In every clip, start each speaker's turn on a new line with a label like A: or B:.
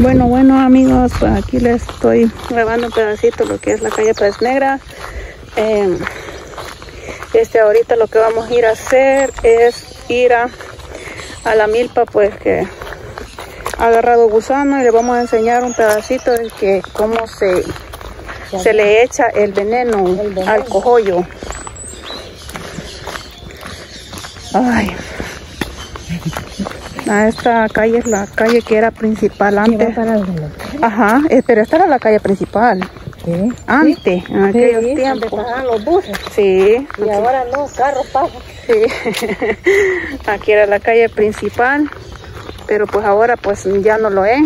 A: Bueno, bueno amigos, pues aquí les estoy grabando un pedacito lo que es la calle Pérez Negra. Eh, este ahorita lo que vamos a ir a hacer es ir a, a la milpa pues que ha agarrado gusano y le vamos a enseñar un pedacito de que cómo se, se le echa el veneno,
B: El veneno.
A: al cojollo. Ay. Ah, esta calle es la calle que era principal antes.
B: para el reloj.
A: Ajá, eh, pero esta era la calle principal.
B: Sí.
A: Antes, en aquellos
B: Sí,
A: tiempos.
B: pasaban los buses.
A: Sí,
B: Y ahora no, carros pasan.
A: sí. Aquí era la calle principal, pero pues ahora pues ya no lo es.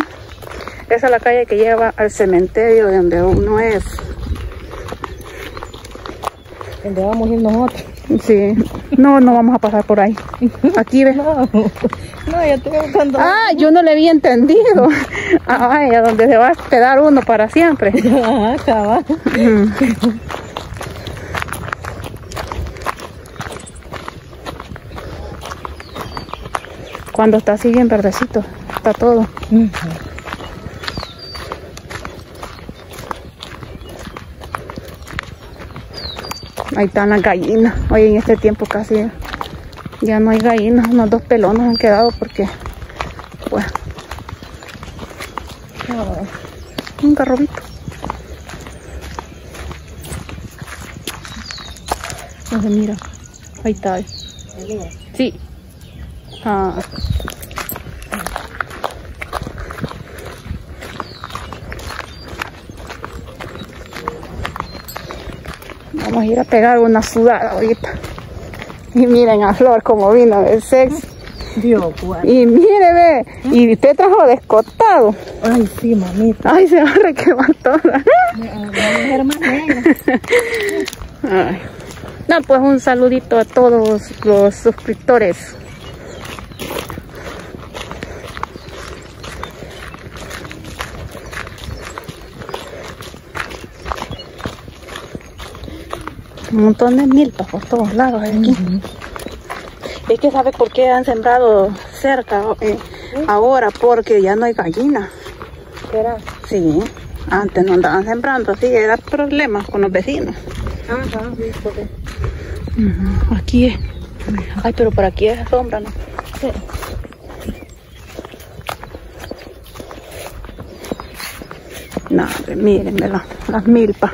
A: Esa es la calle que lleva al cementerio de donde uno es.
B: Donde vamos a ir nosotros.
A: Sí. No, no vamos a pasar por ahí. Aquí ve.
B: No, no, yo estoy buscando.
A: Ah, yo no le había entendido. Ay, a donde se va a quedar uno para siempre.
B: Cabal.
A: Cuando está así bien verdecito, está todo. Ahí están las gallinas. Hoy en este tiempo casi ya no hay gallinas. Unos dos pelones han quedado porque, pues,
B: Cabal.
A: un carrobito. No se mira. Ahí está. Sí. Ah. Vamos a ir a pegar una sudada ahorita. Y miren a Flor como vino el sexo.
B: Dios, cuál.
A: Y mire, ve. Y te trajo descotado.
B: Ay, sí, mamita.
A: Ay, se va a requemar toda. Ay. No, pues un saludito a todos los suscriptores. Un montón de milpas por todos lados aquí. Es que sabe por qué han sembrado cerca eh, ahora, porque ya no hay gallina.
B: ¿Será?
A: Sí, antes no andaban sembrando así, era problemas con los vecinos.
B: Ajá, sí, porque.
A: Aquí es. Ay, pero por aquí es sombra, ¿no?
B: Sí.
A: No, miren, las milpas.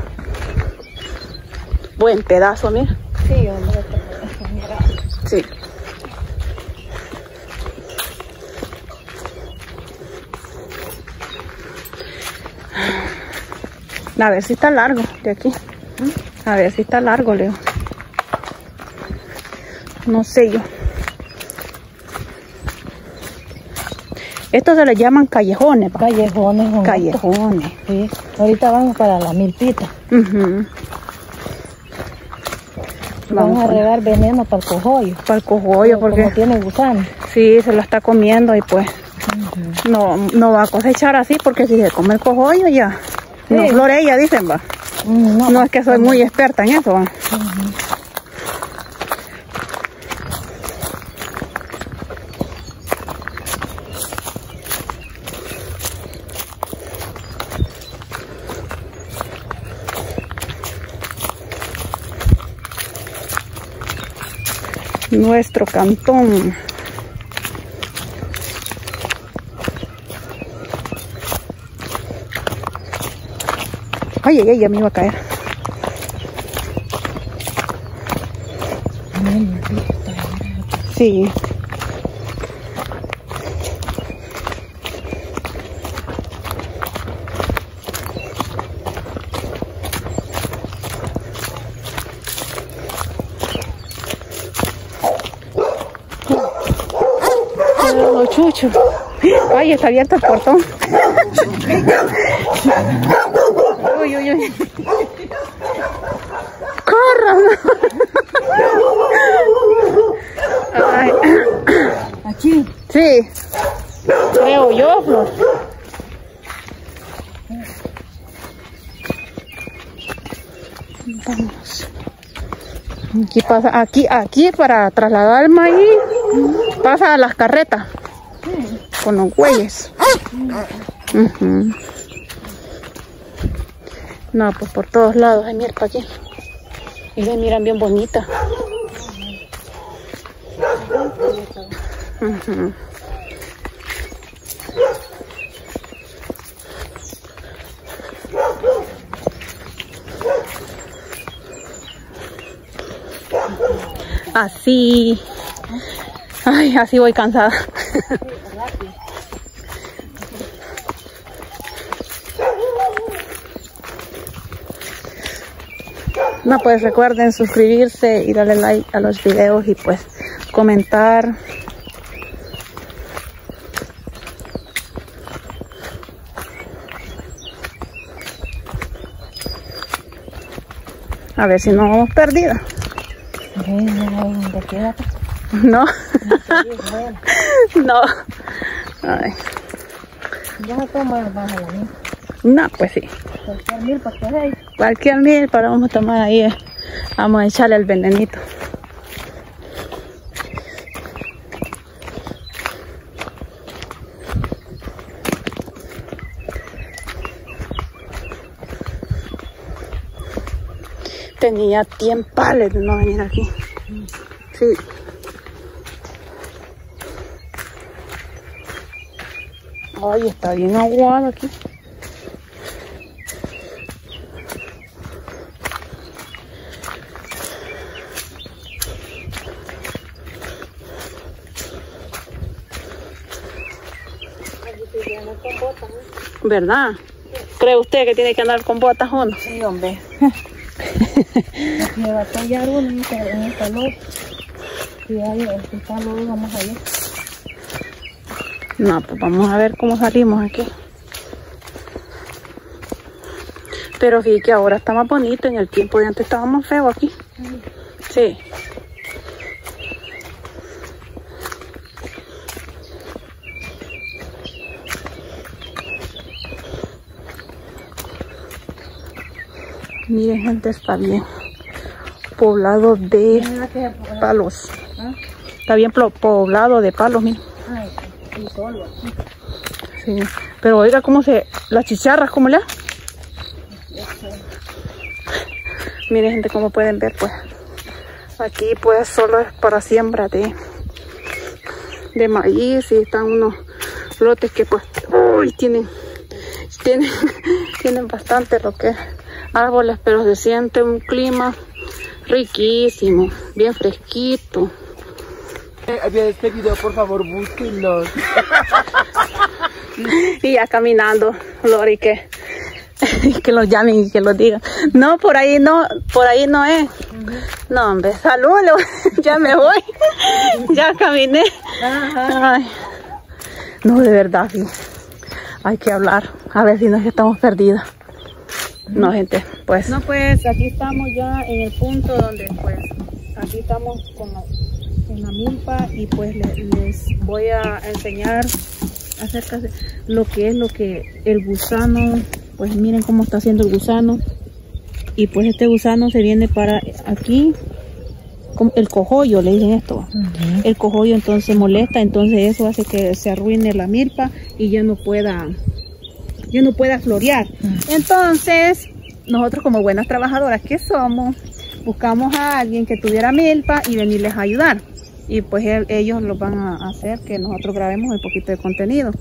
A: Buen pedazo, mira.
B: Sí, hombre. Mira.
A: Sí. A ver si está largo de aquí. A ver si está largo, Leo. No sé yo. Estos se les llaman callejones, pa.
B: Callejones.
A: Callejones.
B: Sí. Ahorita vamos para la milpita.
A: Ujú.
B: Vamos, a regar veneno para el cojollo.
A: para el cogollo porque
B: Como tiene gusano.
A: sí se lo está comiendo y pues no no va a cosechar así porque si se come el cogollo ya. No
B: Sí.
A: florella dicen va.
B: Mm, No,
A: no es que soy muy experta en eso va nuestro cantón. Ay ay ay ya me iba a caer. Sí Ay, está abierto el portón. Uy, uy, uy. ¡Corran! Ay,
B: Aquí.
A: sí. Creo yo, Flor. Vamos. Aquí pasa, aquí, aquí para trasladar el maíz, pasa a las carretas con los güeyes. No, pues por todos lados hay milpa aquí. Y le miran bien bonita. Así. Ay, así voy cansada. No, pues recuerden suscribirse y darle like a los videos y pues comentar. A ver si no vamos perdidas.
B: ¿Dónde queda?
A: No, no. Ay,
B: Ya la misma.
A: no, pues sí.
B: Cualquier mil para que hay.
A: Cualquier mil para vamos a tomar ahí. eh. Vamos a echarle el venenito. Tenía tiempales de no venir aquí. Sí. Ay, está bien aguado aquí. ¿Verdad? ¿Cree usted que tiene que andar con botas o no?
B: Sí, hombre. Me va a tallar uno en esta luz. Si hay, está luz, vamos a ir.
A: No, pues vamos a ver cómo salimos aquí. Pero sí que ahora está más bonito. En el tiempo de antes estaba más feo aquí. Sí. Miren, gente, está bien. Poblado de palos. Está bien poblado de palos, miren. Pero oiga cómo se... Las chicharras, ¿cómo le? Miren gente, como pueden ver, pues... Aquí pues solo es para siembra de... De maíz y están unos lotes que pues... Uy, tienen... Tienen, tienen bastante lo que árboles, pero se siente un clima riquísimo, bien fresquito.
C: Había este video, por favor, búsquenlos.
A: Y ya caminando, Lori, que, que los llamen y que los digan. No, por ahí no, por ahí no es. No, hombre, salud, ya me voy. ya caminé. Ay. No, de verdad, sí. Hay que hablar, a ver si no es que estamos perdidas. No, gente, pues. No, pues aquí estamos ya en el punto donde, pues, aquí estamos con la, con la milpa y pues le- les voy a enseñar acerca de lo que es lo que el gusano, pues miren cómo está haciendo el gusano. Y pues este gusano se viene para aquí, el cojollo, le dicen esto. El cojollo entonces molesta, entonces eso hace que se arruine la milpa y ya no pueda, ya no pueda florear. Entonces, nosotros como buenas trabajadoras que somos, buscamos a alguien que tuviera milpa y venirles a ayudar. Y pues el- ellos lo van a hacer que nosotros grabemos un poquito de contenido.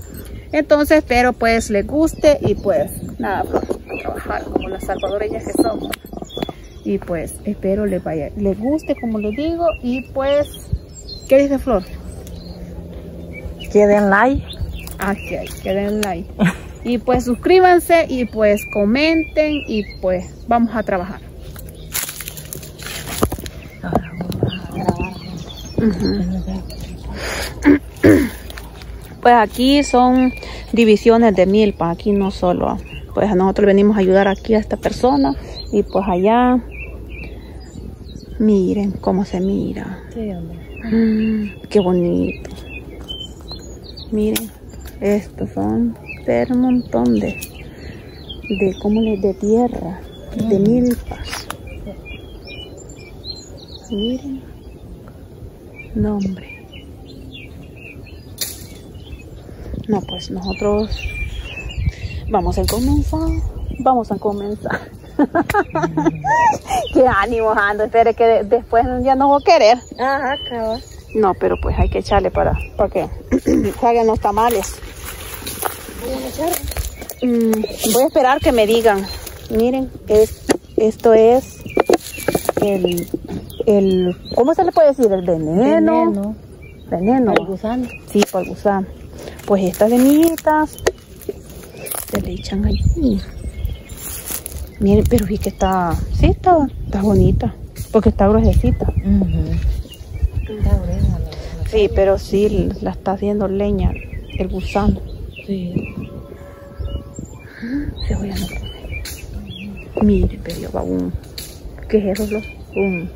A: Entonces, espero pues les guste y pues nada, pues, a trabajar como las salvadoreñas que somos. Y pues espero les vaya, les guste como les digo y pues, ¿qué dice Flor?
B: Que den like.
A: Ok, que den like. Y pues suscríbanse y pues comenten y pues vamos a trabajar.
B: Ahora vamos a grabar.
A: Pues aquí son divisiones de milpa, aquí no solo, pues nosotros venimos a ayudar aquí a esta persona y pues allá, miren cómo se mira,
B: Sí.
A: Mm, qué bonito, miren, estos son pero un montón de, de, ¿cómo les, de tierra, de milpas, miren, no hombre. No, pues nosotros Vamos a comenzar. Vamos a comenzar. Qué ánimo ando. Espere que de- después ya no voy a querer.
B: Ajá, cabal.
A: No, pero pues hay que echarle para, para que hagan los tamales. Mm, voy a esperar que me digan. Miren, es, esto es el, el, ¿cómo se le puede decir? El veneno.
B: Veneno.
A: Veneno.
B: El gusano.
A: Sí, el gusano. Pues estas semillitas se le echan allí. Miren, pero vi que está, sí, está, está bonita, porque está gruesecita.
B: Está
A: Sí, pero sí la está haciendo leña el gusano.
B: Sí.
A: Se voy a no comer. Mire, pero va un, ¿qué es eso? Lo? Un,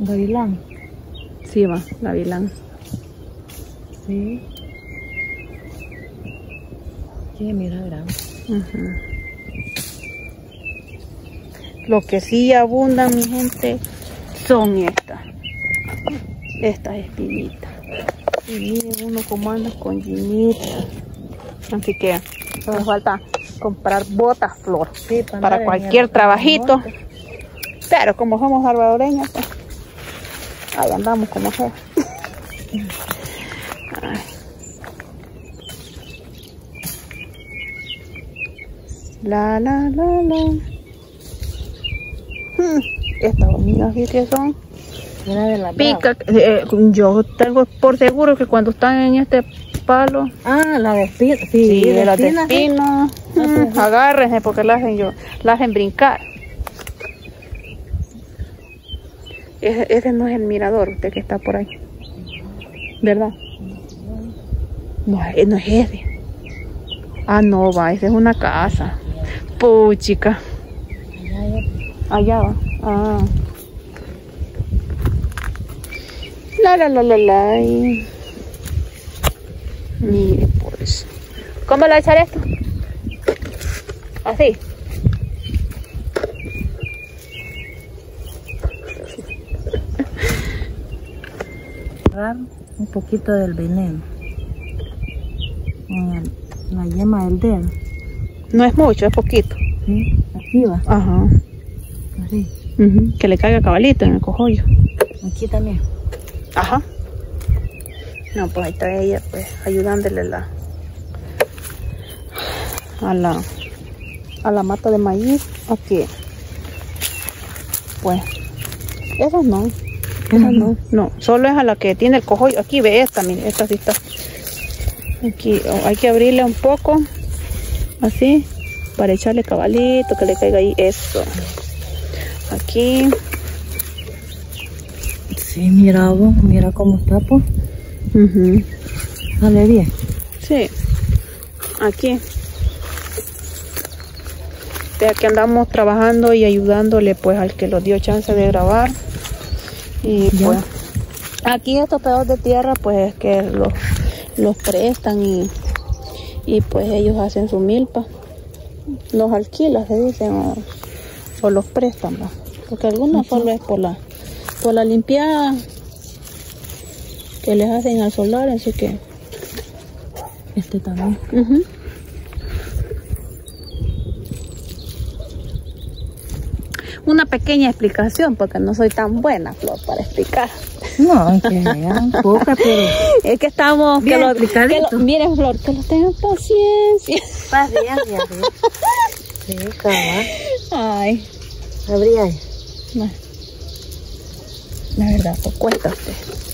B: gavilán.
A: sí, va, gavilán.
B: Sí. Sí, mira.
A: Ujú. Lo que sí abundan, mi gente, son estas. Estas espinitas. Y miren uno como anda con llinitas. Así que nos falta comprar botas flor
B: Sí,
A: para cualquier trabajito. Pero como somos salvadoreños, pues ahí andamos como sea. La la la la. Hmm, Estas hormigas que son
B: Una de las
A: pica. eh, yo tengo por seguro que cuando están en este palo,
B: Ah, la de. Sí,
A: sí, de las de
B: espina, sí.
A: espino, mm, agárrense porque la hacen yo, la hacen brincar. Ese, ese no es el mirador, usted que está por ahí. ¿Verdad? No, eh, no es ese. Ah, no, va, esa es una casa. Puchica. Allá va. Ah. La la la la la. Mire, pues. ¿Cómo le voy a echar esto? Así.
B: Un poquito del veneno. En el- la yema del dedo.
A: No es mucho, es poquito.
B: ¿sí? Aquí va.
A: Ajá.
B: Así.
A: Que le caiga cabalito en el cojollo.
B: Aquí también.
A: Ajá. No, pues ahí está ella, pues, ayudándole la a la a la mata de maíz aquí. Pues, esas no. Esas no. No, solo es a la que tiene el cojollo. Aquí ve esta, mire, esta sí está. Aquí hay que abrirle un poco, así, para echarle cabalito, que le caiga ahí eso. Aquí,
B: Sí, mira vos, mira cómo está, pues.
A: ujú.
B: Sale bien.
A: Sí, aquí. Vea que andamos trabajando y ayudándole pues al que nos dio chance de grabar. Y
B: Ya.
A: pues aquí estos pedazos de tierra pues es que los, los prestan y, y pues ellos hacen su milpa. Los alquilan se dicen o, o los prestan ¿va? porque algunos solo es por la por la limpiada que les hacen al solar así que
B: Este también.
A: Una pequeña explicación, porque no soy tan buena, Flor, para explicar.
B: No, es que vean, poca, pero.
A: Es que estamos...
B: Bien
A: que lo- que lo- miren, Flor, que los tengan paciencia.
B: Paciencia, sí. Sí, cabal.
A: Ay,
B: ahí.
A: no. La verdad, pues cuesta.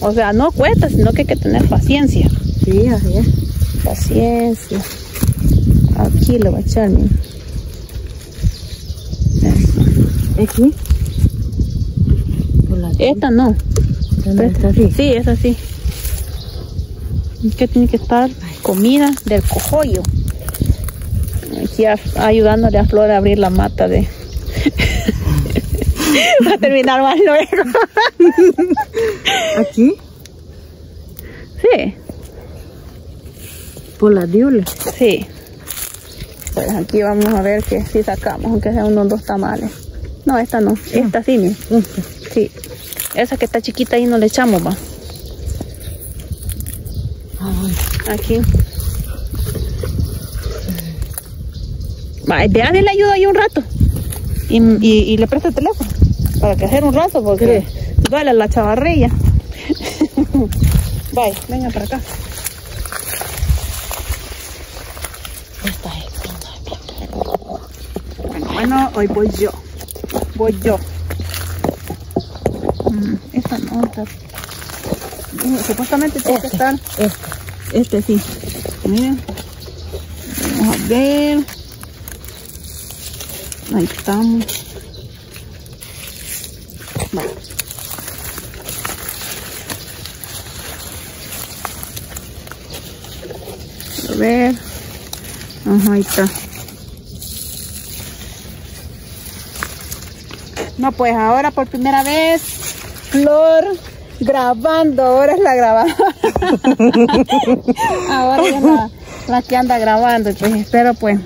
A: O sea, no cuesta, sino que hay que tener paciencia.
B: Sí, así es.
A: Paciencia. Aquí lo voy a echar.
B: Aquí.
A: Esta no.
B: ¿Dónde está así?
A: Sí, es así. Es que tiene que estar comida del cojollo. Aquí a- ayudándole a Flor a abrir la mata de... Va a terminar más luego.
B: Aquí.
A: sí,
B: Por la diule.
A: sí. Pues aquí vamos a ver que si sacamos, aunque sea unos dos tamales. No, esta no. Esta sí, mira.
B: Esta.
A: Sí. Esa que está chiquita ahí no le echamos, va.
B: Ah.
A: Aquí. Vaya, vea, le ayuda ahí un rato. Y, y, y le presta el teléfono. Para que hacer un rato, porque duele la chavarrilla. Vaya, venga para acá.
B: Esta es.
A: Bueno, bueno, hoy voy yo. Voy yo. Mm, esta no, esta. Mm, Supuestamente tiene que
B: Este,
A: estar.
B: este.
A: Este sí. Miren. Vamos a ver. Ahí estamos. Vale. A ver. Ajá, ahí está. No, pues ahora por primera vez, Flor grabando, ahora es la grabadora. ahora es la, la que anda grabando, pues espero pues,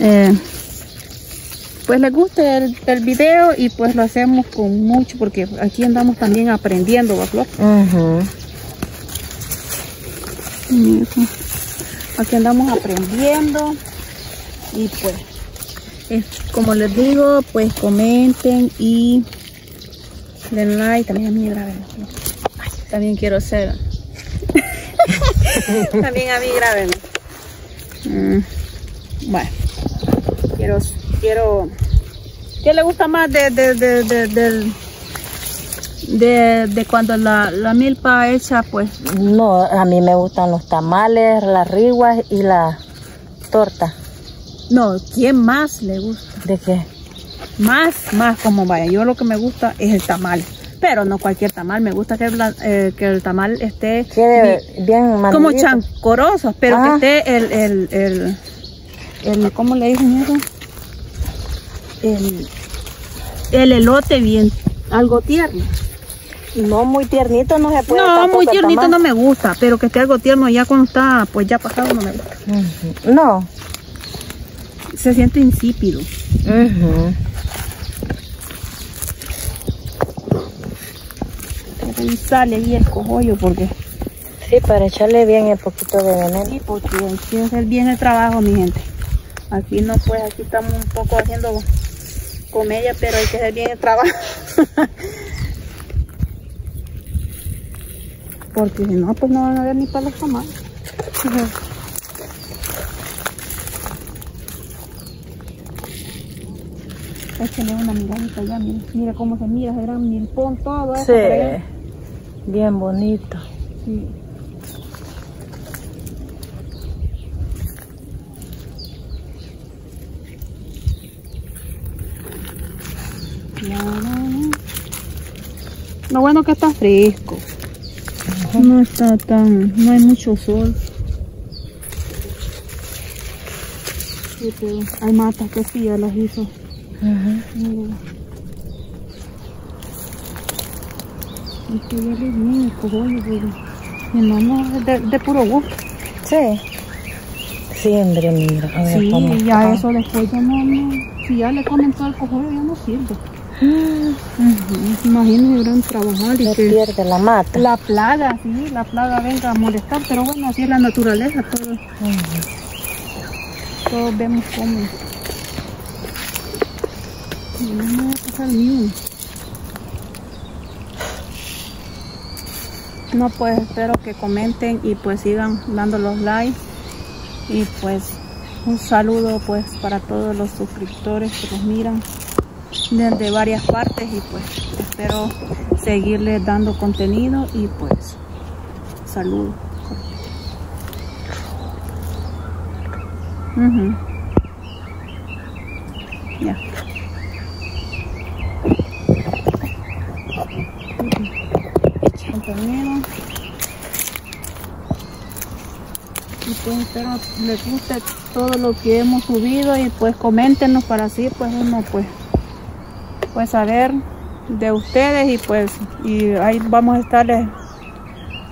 A: eh, pues les guste el, el video y pues lo hacemos con mucho, porque aquí andamos también aprendiendo, ¿va, Flor?
B: Ujú.
A: Ujú. Aquí andamos aprendiendo y pues, es- como les digo, pues comenten y den like. También a mí graben. Ay, También quiero ser. también a mí graben. Mm, Bueno, quiero, quiero. ¿Qué le gusta más de, de, de, de, de, de cuando la, la milpa hecha, pues
B: No, a mí me gustan los tamales, las riguas y la torta.
A: No, ¿quién más le gusta?
B: ¿De qué?
A: Más, más como vaya. Yo lo que me gusta es el tamal. Pero no cualquier tamal. Me gusta que, la- eh, que el tamal esté
B: Quede bien
A: bi- como chancoroso, pero
B: Ah.
A: que esté el, el, el, el, ¿cómo le dicen eso? El, el elote bien, algo tierno.
B: No, muy tiernito no se puede.
A: No, muy tiernito no me gusta, pero que esté algo tierno ya cuando está, pues ya pasado no me gusta.
B: No.
A: Se siente insípido.
B: Ujú.
A: Y sale ahí el cogollo porque
B: Sí, para echarle bien el poquito de veneno.
A: Sí, porque que hacer bien el trabajo, mi gente. Aquí no, pues aquí estamos un poco haciendo comedia, pero hay que hacer bien el trabajo. porque si no, pues no van a ver ni para los tamales. Échale una miradita ya, mire, mira cómo se mira, ese gran milpón, todo eso.
B: Sí. Bien bonito.
A: Sí. La, la, la. Lo bueno que está fresco. No está tan, no hay mucho sol. Sí, pero hay matas que sí ya las hizo.
B: Ujú.
A: Mira. Es que ya le cogollo, pero mi mamá es de, de puro gusto.
B: Sí. Siempre, mira. A ver
A: Sí,
B: cómo
A: ya eso después ya no, no, si ya le comen todo el cogollo ya no sirve. Imagínense gran trabajar y
B: Se
A: que
B: pierde la mata.
A: la plaga, sí, la plaga venga a molestar, pero bueno, así es la naturaleza, todos, vemos cómo. No me va a pasar ni uno. No, pues espero que comenten y pues sigan dando los likes. Y pues un saludo pues para todos los suscriptores que nos miran desde varias partes y pues espero seguirles dando contenido y pues saludo. Ujú. Ya. Contenido. Y pues espero les guste todo lo que hemos subido y pues coméntenos para así pues uno pues pues saber de ustedes y pues y ahí vamos a estarles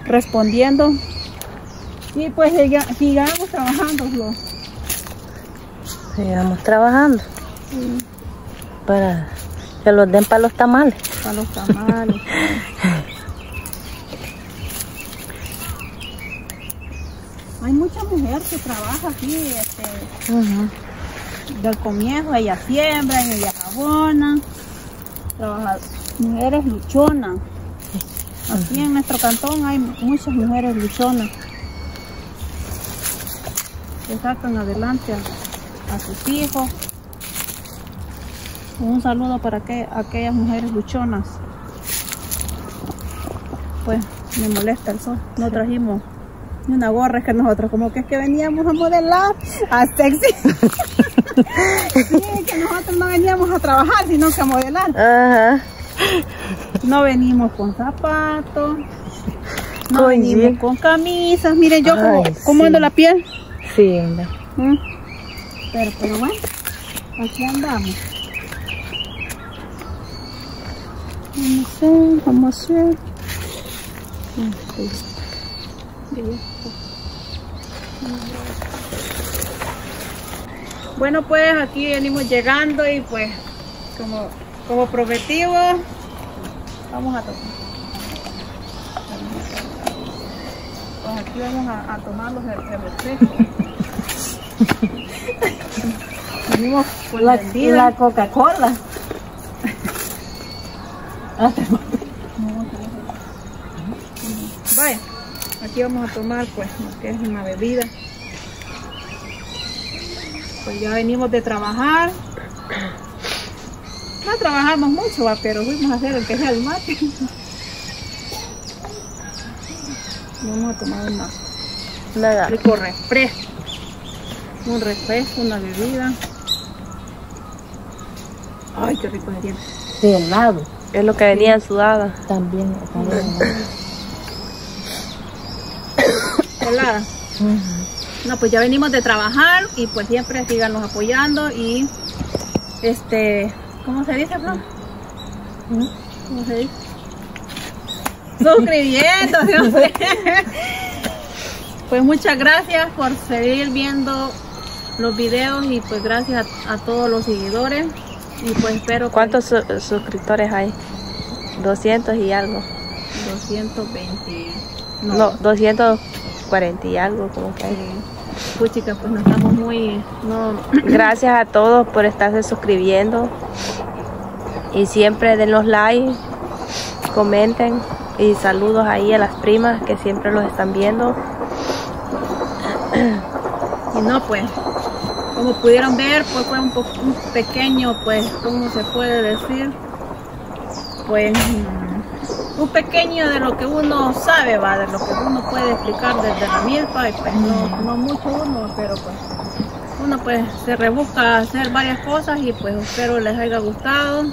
A: respondiendo. Y pues siga- sigamos trabajando.
B: Sigamos trabajando. Para que los den para los tamales.
A: para los tamales. Hay mucha mujer que trabaja aquí, este, del comienzo, ella siembra, ella abona, trabaja, mujeres luchonas. Aquí en nuestro cantón hay muchas mujeres luchonas que sacan adelante a, a sus hijos. Un saludo para que, aquellas mujeres luchonas. Pues me molesta el sol. No trajimos ni una gorra, es que nosotros como que es que veníamos a modelar a sexy. Nosotros no veníamos a trabajar, sino que a modelar.
B: Ajá.
A: No venimos con zapatos. No
B: Oye.
A: venimos con camisas. Miren yo como,
B: Ay,
A: cómo ando la piel.
B: Sí.
A: ¿Mm? Pero, pero bueno, aquí andamos. Vamos a hacer, vamos a hacer. Este, y esto. Bueno, pues aquí venimos llegando y pues como, como prometido, vamos a tomar. Pues aquí vamos a, a tomar los el, el refresco. Venimos por
B: La,
A: la,
B: Coca-Cola.
A: Vaya, aquí vamos a tomar pues lo que es una bebida. Pues ya venimos de trabajar. No trabajamos mucho, va, pero fuimos a hacer el que sea el mate. Vamos a tomar una
B: Nada.
A: rico refresco. Un refresco, una bebida. Ay, qué rico sería.
B: De helado.
D: Es lo que venían sudadas.
B: También. también.
A: Helada.
B: Ujú.
A: No, pues ya venimos de trabajar y pues siempre síganos apoyando y este, ¿cómo se dice, Flor?
B: ¿Mm?
A: ¿Cómo se dice? Suscribiéndose. hombre. pues muchas gracias por seguir viendo los videos y pues gracias a, a todos los seguidores y pues espero que
D: ¿Cuántos su- suscriptores hay? 200 y algo.
A: 220
D: No, 240 y algo como que hay.
A: Puchica, pues no estamos muy no
D: Gracias a todos por estarse suscribiendo. Y siempre denos like, comenten. Y saludos ahí a las primas que siempre los están viendo.
A: Y no, pues, como pudieron ver, pues fue un, po- un pequeño, pues, ¿cómo se puede decir? Pues, un pequeño de lo que uno sabe, va, de lo que uno puede explicar desde la milpa, y pues no, no mucho uno, pero pues, uno pues se rebusca a hacer varias cosas y pues espero les haya gustado.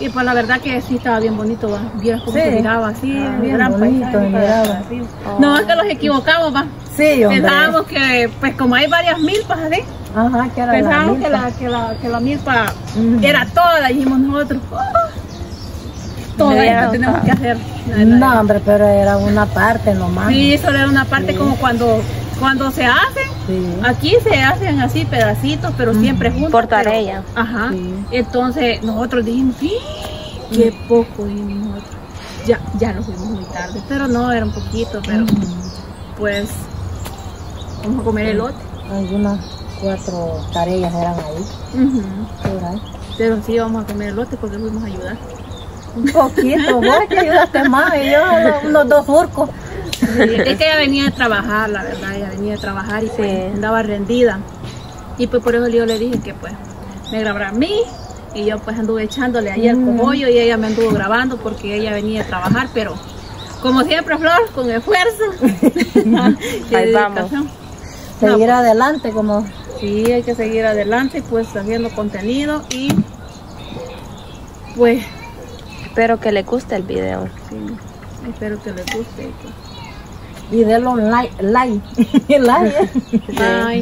A: Y pues la verdad que sí estaba bien bonito, va. Vieras cómo
B: Sí.
A: se miraba así,
B: Ah, bien
A: gran
B: bonito
A: paisaje,
B: miraba.
A: así. No, es que los equivocamos, va.
B: Sí, hombre.
A: Pensábamos que, pues como hay varias milpas así,
B: Ajá, que era
A: pensábamos
B: la
A: que la, que, la, que la milpa era toda, dijimos nosotros. "Oh, toda
D: Me
A: esta
D: había
A: tenemos que hacer.
B: No, hombre, pero era una parte nomás.
A: Sí, eso era una parte
B: Sí.
A: como cuando, cuando se hacen,
B: Sí.
A: aquí se hacen así pedacitos, pero siempre juntos.
D: Por
A: pero-
D: tarea.
A: Ajá.
B: Sí.
A: Entonces nosotros dijimos, "Sí, qué poco, dijimos nosotros. Ya, ya nos fuimos muy tarde, pero no, era un poquito, pero
B: Ujú.
A: pues vamos a comer elote.
B: Algunas cuatro tareas eran ahí.
A: Pero sí vamos a comer elote porque fuimos a ayudar.
B: Un poquito, vos que ayudaste más y yo unos dos surcos.
A: Sí, es que ella venía de trabajar, la verdad, ella venía de trabajar y pues,
D: Sí.
A: andaba rendida. Y pues por eso yo le dije que pues me grabara a mí y yo pues anduve echándole el
B: Mm.
A: y ella me anduvo grabando porque ella venía de trabajar, pero como siempre Flor, con esfuerzo.
D: Ahí vamos.
B: Seguir adelante como
A: Sí, hay que seguir adelante pues haciendo contenido y pues
D: Espero que les guste el video.
A: sí, espero que les guste. y,
B: y denle un like, like, like.
A: Bye.